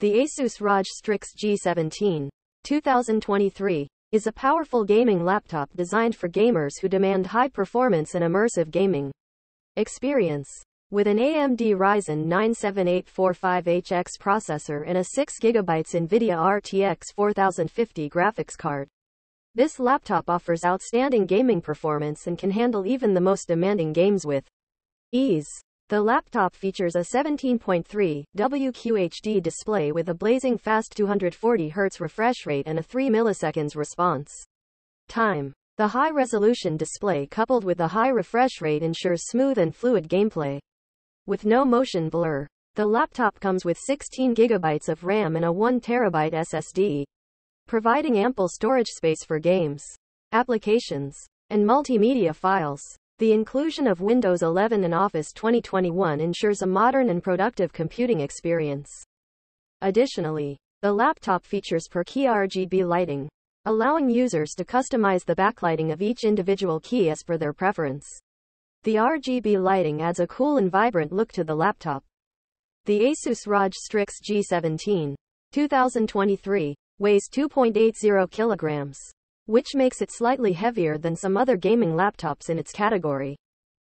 The Asus ROG Strix G17 2023 is a powerful gaming laptop designed for gamers who demand high performance and immersive gaming experience. With an AMD Ryzen 9 7845HX processor and a 6GB NVIDIA RTX 4050 graphics card, this laptop offers outstanding gaming performance and can handle even the most demanding games with ease. The laptop features a 17.3 WQHD display with a blazing fast 240Hz refresh rate and a 3 milliseconds response time. The high-resolution display coupled with the high refresh rate ensures smooth and fluid gameplay. With no motion blur, the laptop comes with 16 GB of RAM and a 1 TB SSD, providing ample storage space for games, applications, and multimedia files. The inclusion of Windows 11 and Office 2021 ensures a modern and productive computing experience. Additionally, the laptop features per key RGB lighting, allowing users to customize the backlighting of each individual key as per their preference. The RGB lighting adds a cool and vibrant look to the laptop. The Asus ROG Strix G17 2023 weighs 2.80 kilograms which makes it slightly heavier than some other gaming laptops in its category.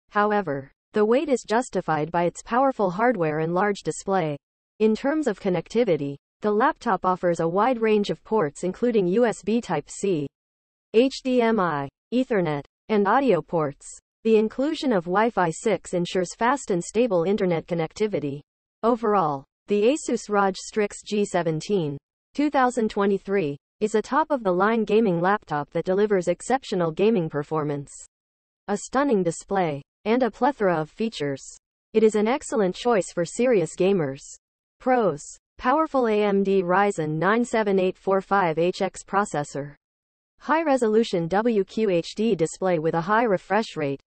However, the weight is justified by its powerful hardware and large display. In terms of connectivity, the laptop offers a wide range of ports including USB Type-C, HDMI, Ethernet, and audio ports. The inclusion of Wi-Fi 6 ensures fast and stable internet connectivity. Overall, the Asus ROG Strix G17 2023 is a top-of-the-line gaming laptop that delivers exceptional gaming performance, a stunning display, and a plethora of features. It is an excellent choice for serious gamers. Pros. Powerful AMD Ryzen 9 7845HX processor. High-resolution WQHD display with a high refresh rate.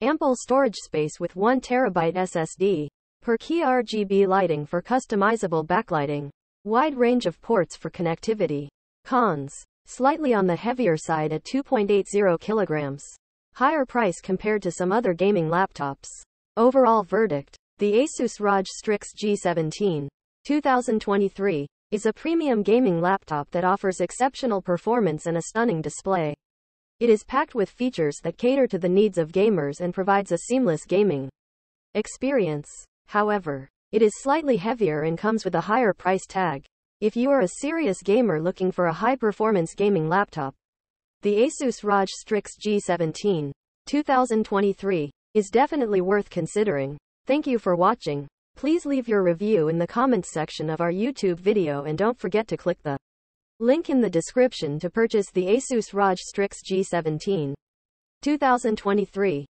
Ample storage space with 1 TB SSD. Per key RGB lighting for customizable backlighting. Wide range of ports for connectivity. Cons. Slightly on the heavier side at 2.80 kilograms. Higher price compared to some other gaming laptops. Overall verdict. The Asus ROG Strix G17 2023 is a premium gaming laptop that offers exceptional performance and a stunning display. It is packed with features that cater to the needs of gamers and provides a seamless gaming experience. However, it is slightly heavier and comes with a higher price tag. If you are a serious gamer looking for a high-performance gaming laptop, the Asus ROG Strix G17 2023 is definitely worth considering. Thank you for watching. Please leave your review in the comments section of our YouTube video and don't forget to click the link in the description to purchase the Asus ROG Strix G17 2023.